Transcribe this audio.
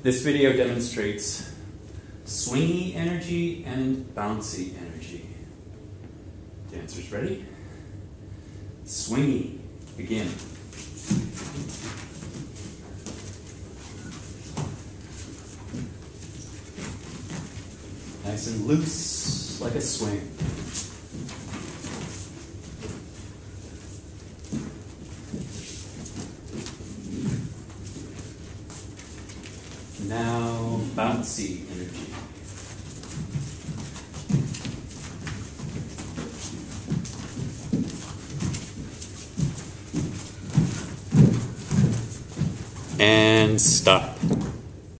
This video demonstrates swingy energy and bouncy energy. Dancers ready? Swingy, begin. Nice and loose, like a swing. Now, bouncy energy. And stop.